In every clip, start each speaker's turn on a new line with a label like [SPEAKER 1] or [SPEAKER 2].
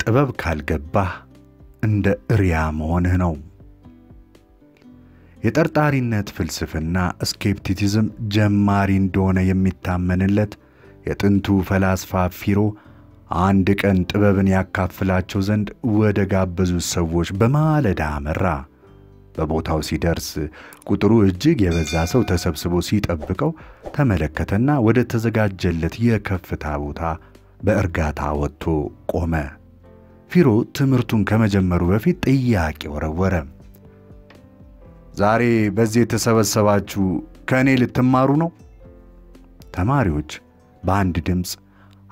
[SPEAKER 1] ጥበብ ካልገባህ እንደ እሪያ መሆንህ ነው። የጠርጣሪነት ፍልስፍና ስኬፕቲሲዝም ጀማሪ እንደሆነ የሚታመንለት የጥንቱ ፈላስፋ ፊሮ አንድ ቀን ጥበብን ያካፍላቸው ዘንድ ወደ ጋበዙት ሰዎች በማለዳ አመራ። በቦታው ሲደርስ ቁጥሩ እጅግ የበዛ ሰው ተሰብስቦ ሲጠብቀው ተመለከተና ወደ ተዘጋጀለት የከፍታ ቦታ በእርጋታ ወጥቶ ቆመ። ፊሮ ትምህርቱን ከመጀመሩ በፊት ጥያቄ ወረወረ። ዛሬ በዚህ የተሰበሰባችሁ ከእኔ ልትማሩ ነው? ተማሪዎች በአንድ ድምፅ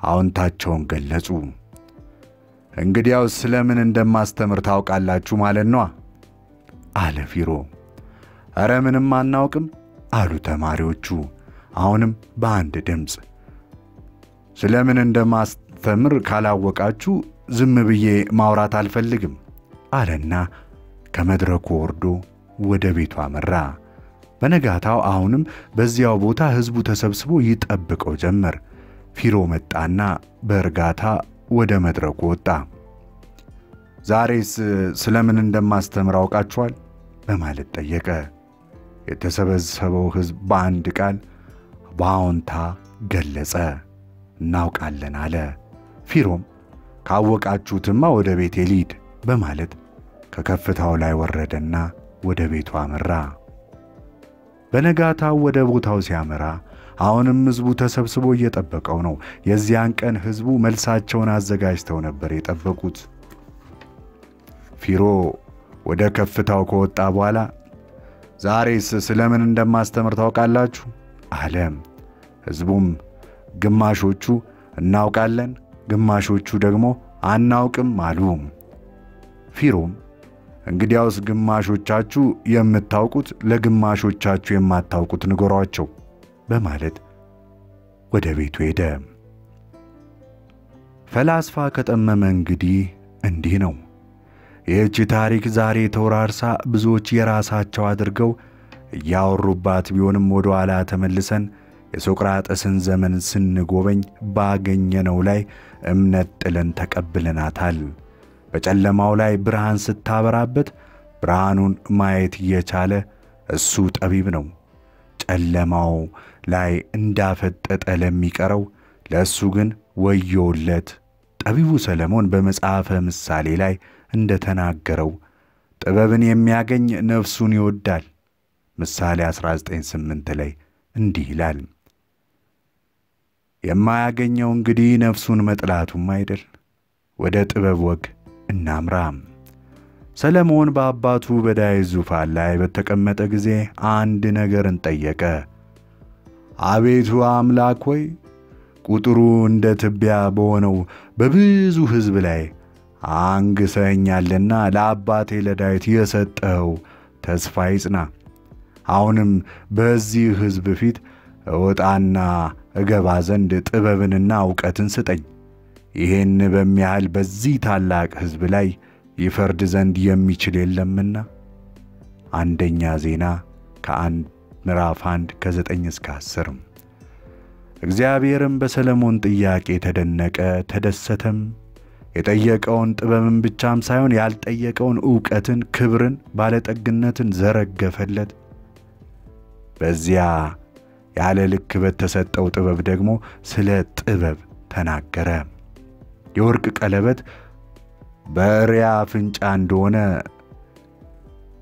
[SPEAKER 1] አዎንታቸውን ገለጹ። እንግዲያውስ ስለምን እንደማስተምር ታውቃላችሁ ማለት ነዋ አለ ፊሮ። ኧረ ምንም አናውቅም አሉ ተማሪዎቹ አሁንም በአንድ ድምፅ። ስለምን እንደማስተምር ካላወቃችሁ ዝም ብዬ ማውራት አልፈልግም አለና ከመድረኩ ወርዶ ወደ ቤቱ አመራ። በነጋታው አሁንም በዚያው ቦታ ሕዝቡ ተሰብስቦ ይጠብቀው ጀመር። ፊሮ መጣና በእርጋታ ወደ መድረኩ ወጣ። ዛሬስ ስለምን እንደማስተምር አውቃችኋል? በማለት ጠየቀ። የተሰበሰበው ሕዝብ በአንድ ቃል በአዎንታ ገለጸ። እናውቃለን አለ። ፊሮም ካወቃችሁትማ ወደ ቤቴ ልሂድ በማለት ከከፍታው ላይ ወረደና ወደ ቤቱ አመራ። በነጋታው ወደ ቦታው ሲያመራ አሁንም ሕዝቡ ተሰብስቦ እየጠበቀው ነው። የዚያን ቀን ሕዝቡ መልሳቸውን አዘጋጅተው ነበር የጠበቁት። ፊሮ ወደ ከፍታው ከወጣ በኋላ ዛሬስ ስለምን እንደማስተምር ታውቃላችሁ? አለ። ሕዝቡም ግማሾቹ እናውቃለን፣ ግማሾቹ ደግሞ አናውቅም አሉ። ፊሮም እንግዲያውስ ግማሾቻችሁ የምታውቁት ለግማሾቻችሁ የማታውቁት ንገሯቸው በማለት ወደ ቤቱ ሄደ። ፈላስፋ ከጠመመ እንግዲህ እንዲህ ነው። ይህች ታሪክ ዛሬ ተወራርሳ ብዙዎች የራሳቸው አድርገው እያወሩባት ቢሆንም ወደ ኋላ ተመልሰን የሶቅራጠስን ዘመን ስንጎበኝ ባገኘነው ላይ እምነት ጥለን ተቀብለናታል። በጨለማው ላይ ብርሃን ስታበራበት ብርሃኑን ማየት እየቻለ እሱ ጠቢብ ነው። ጨለማው ላይ እንዳፈጠጠ ለሚቀረው ለእሱ ግን ወዮለት። ጠቢቡ ሰለሞን በመጽሐፈ ምሳሌ ላይ እንደተናገረው ጥበብን የሚያገኝ ነፍሱን ይወዳል። ምሳሌ 19፥8 ላይ እንዲህ ይላል፣ የማያገኘው እንግዲህ ነፍሱን መጥላቱም አይደል። ወደ ጥበብ ወግ እናምራ። ሰለሞን በአባቱ በዳዊት ዙፋን ላይ በተቀመጠ ጊዜ አንድ ነገርን ጠየቀ። አቤቱ አምላክ ሆይ ቁጥሩ እንደ ትቢያ በሆነው በብዙ ሕዝብ ላይ አንግሰኛልና ለአባቴ ለዳዊት የሰጠኸው ተስፋ ይጽና። አሁንም በዚህ ሕዝብ ፊት እወጣና እገባ ዘንድ ጥበብንና ዕውቀትን ስጠኝ። ይህን በሚያህል በዚህ ታላቅ ሕዝብ ላይ ይፈርድ ዘንድ የሚችል የለምና። አንደኛ ዜና ከአንድ ምዕራፍ አንድ ከዘጠኝ እስከ አስር እግዚአብሔርም በሰለሞን ጥያቄ ተደነቀ፣ ተደሰተም። የጠየቀውን ጥበብን ብቻም ሳይሆን ያልጠየቀውን ዕውቀትን፣ ክብርን፣ ባለጠግነትን ዘረገፈለት። በዚያ ያለ ልክ በተሰጠው ጥበብ ደግሞ ስለ ጥበብ ተናገረ። የወርቅ ቀለበት በእሪያ አፍንጫ እንደሆነ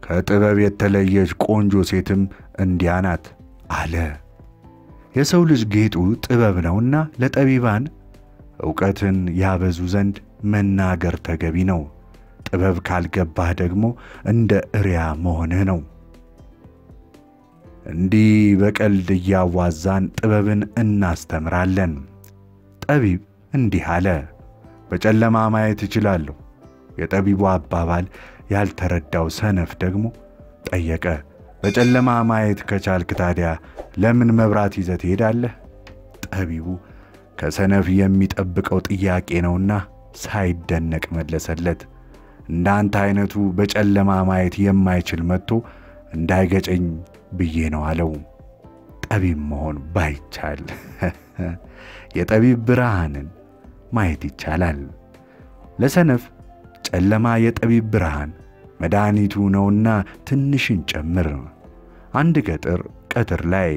[SPEAKER 1] ከጥበብ የተለየች ቆንጆ ሴትም እንዲያ ናት አለ። የሰው ልጅ ጌጡ ጥበብ ነውና ለጠቢባን ዕውቀትን ያበዙ ዘንድ መናገር ተገቢ ነው። ጥበብ ካልገባህ ደግሞ እንደ እሪያ መሆንህ ነው። እንዲህ በቀልድ እያዋዛን ጥበብን እናስተምራለን። ጠቢብ እንዲህ አለ፣ በጨለማ ማየት እችላለሁ። የጠቢቡ አባባል ያልተረዳው ሰነፍ ደግሞ ጠየቀ፣ በጨለማ ማየት ከቻልክ ታዲያ ለምን መብራት ይዘህ ትሄዳለህ? ጠቢቡ ከሰነፍ የሚጠብቀው ጥያቄ ነውና ሳይደነቅ መለሰለት፣ እንዳንተ አይነቱ በጨለማ ማየት የማይችል መጥቶ እንዳይገጨኝ ብዬ ነው አለው። ጠቢብ መሆን ባይቻል የጠቢብ ብርሃንን ማየት ይቻላል። ለሰነፍ ጨለማ የጠቢብ ብርሃን መድኃኒቱ ነውና ትንሽን ጨምር። አንድ ገጠር ቀትር ላይ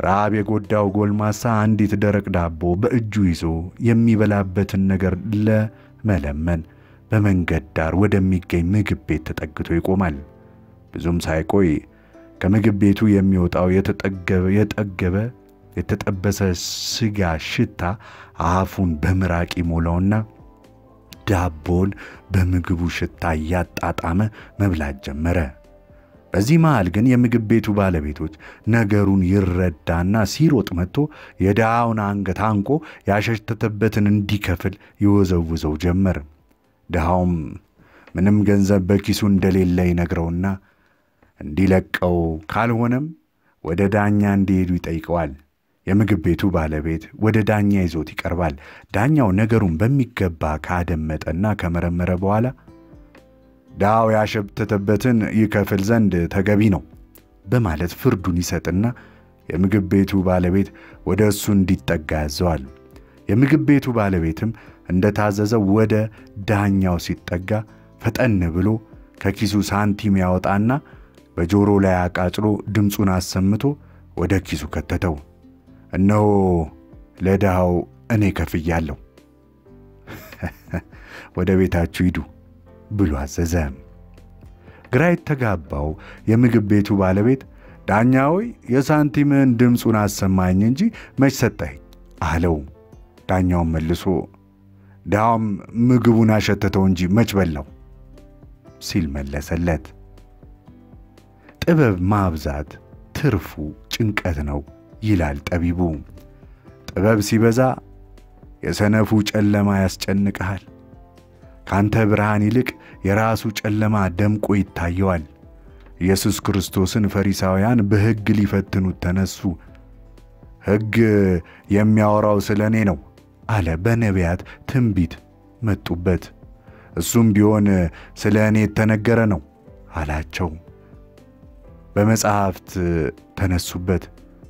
[SPEAKER 1] ረሃብ የጎዳው ጎልማሳ አንዲት ደረቅ ዳቦ በእጁ ይዞ የሚበላበትን ነገር ለመለመን በመንገድ ዳር ወደሚገኝ ምግብ ቤት ተጠግቶ ይቆማል። ብዙም ሳይቆይ ከምግብ ቤቱ የሚወጣው የጠገበ የተጠበሰ ስጋ ሽታ አፉን በምራቅ ይሞላውና ዳቦን በምግቡ ሽታ እያጣጣመ መብላት ጀመረ። በዚህ መሃል ግን የምግብ ቤቱ ባለቤቶች ነገሩን ይረዳና ሲሮጥ መጥቶ የድሃውን አንገት አንቆ ያሸተተበትን እንዲከፍል ይወዘውዘው ጀመር። ድሃውም ምንም ገንዘብ በኪሱ እንደሌለ ይነግረውና እንዲለቀው ካልሆነም ወደ ዳኛ እንዲሄዱ ይጠይቀዋል። የምግብ ቤቱ ባለቤት ወደ ዳኛ ይዞት ይቀርባል። ዳኛው ነገሩን በሚገባ ካደመጠና ከመረመረ በኋላ ድሃው ያሸተተበትን ይከፍል ዘንድ ተገቢ ነው በማለት ፍርዱን ይሰጥና የምግብ ቤቱ ባለቤት ወደ እሱ እንዲጠጋ ያዘዋል። የምግብ ቤቱ ባለቤትም እንደታዘዘው ወደ ዳኛው ሲጠጋ ፈጠን ብሎ ከኪሱ ሳንቲም ያወጣና በጆሮ ላይ አቃጭሎ ድምፁን አሰምቶ ወደ ኪሱ ከተተው። እነሆ ለድሃው እኔ ከፍያለሁ፣ ወደ ቤታችሁ ሂዱ ብሎ አዘዘ። ግራ የተጋባው የምግብ ቤቱ ባለቤት ዳኛ ሆይ የሳንቲምን ድምፁን አሰማኝ እንጂ መች ሰጠኸኝ አለው። ዳኛውን መልሶ ድሃውም ምግቡን አሸተተው እንጂ መች በላው ሲል መለሰለት። ጥበብ ማብዛት ትርፉ ጭንቀት ነው ይላል ጠቢቡ። ጥበብ ሲበዛ የሰነፉ ጨለማ ያስጨንቅሃል። ካንተ ብርሃን ይልቅ የራሱ ጨለማ ደምቆ ይታየዋል። ኢየሱስ ክርስቶስን ፈሪሳውያን በሕግ ሊፈትኑት ተነሱ። ሕግ የሚያወራው ስለ እኔ ነው አለ። በነቢያት ትንቢት መጡበት። እሱም ቢሆን ስለ እኔ የተነገረ ነው አላቸው። በመጽሐፍት ተነሱበት።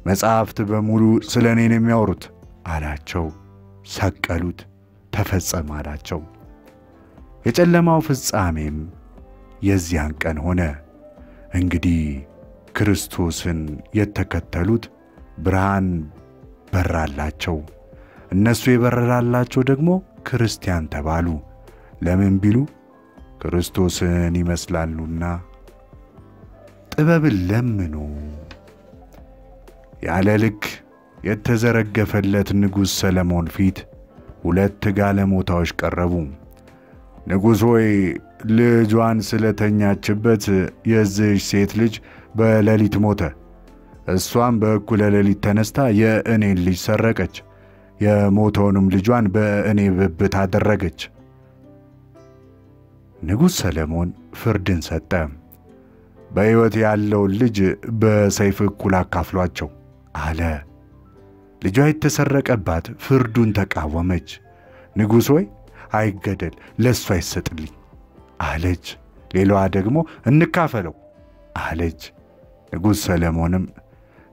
[SPEAKER 1] መጽሐፍት በሙሉ ስለ እኔ የሚያወሩት አላቸው። ሰቀሉት፣ ተፈጸመ አላቸው። የጨለማው ፍጻሜም የዚያን ቀን ሆነ። እንግዲህ ክርስቶስን የተከተሉት ብርሃን በራላቸው። እነሱ የበረራላቸው ደግሞ ክርስቲያን ተባሉ። ለምን ቢሉ ክርስቶስን ይመስላሉና። ጥበብን ለምኑ። ያለ ልክ የተዘረገፈለት ንጉሥ ሰለሞን ፊት ሁለት ጋለሞታዎች ቀረቡ። ንጉሥ ሆይ ልጇን ስለተኛችበት የዚህች ሴት ልጅ በሌሊት ሞተ። እሷም በእኩለ ሌሊት ተነስታ የእኔን ልጅ ሰረቀች፣ የሞተውንም ልጇን በእኔ ብብት አደረገች። ንጉሥ ሰለሞን ፍርድን ሰጠ። በሕይወት ያለውን ልጅ በሰይፍ እኩል አካፍሏቸው አለ። ልጇ የተሰረቀባት ፍርዱን ተቃወመች። ንጉሥ ሆይ አይገደል፣ ለእሱ አይሰጥልኝ አለች። ሌላዋ ደግሞ እንካፈለው አለች። ንጉሥ ሰለሞንም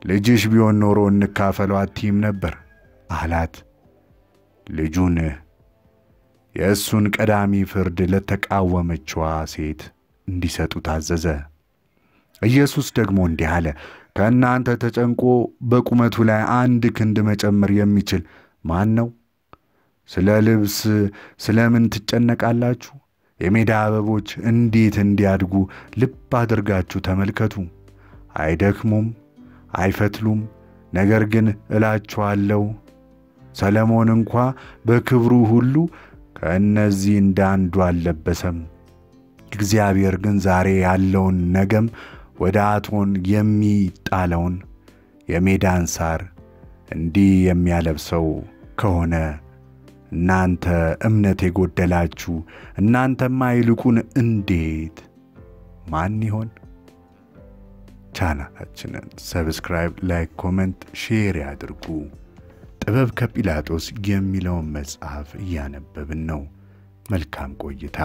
[SPEAKER 1] ልጅሽ ቢሆን ኖሮ እንካፈለው አትይም ነበር አላት። ልጁን የእሱን ቀዳሚ ፍርድ ለተቃወመችዋ ሴት እንዲሰጡ ታዘዘ። ኢየሱስ ደግሞ እንዲህ አለ፣ ከእናንተ ተጨንቆ በቁመቱ ላይ አንድ ክንድ መጨመር የሚችል ማን ነው? ስለ ልብስ ስለ ምን ትጨነቃላችሁ? የሜዳ አበቦች እንዴት እንዲያድጉ ልብ አድርጋችሁ ተመልከቱ። አይደክሙም፣ አይፈትሉም። ነገር ግን እላችኋለሁ ሰለሞን እንኳ በክብሩ ሁሉ ከእነዚህ እንደ አንዱ አልለበሰም። እግዚአብሔር ግን ዛሬ ያለውን ነገም ወደ እቶን የሚጣለውን የሜዳን ሳር እንዲህ የሚያለብሰው ከሆነ እናንተ እምነት የጎደላችሁ እናንተማ ይልቁን እንዴት ማን ይሆን? ቻናላችንን subscribe፣ like፣ comment፣ share ያድርጉ። ጥበብ ከጲላጦስ የሚለውን መጽሐፍ እያነበብን ነው። መልካም ቆይታ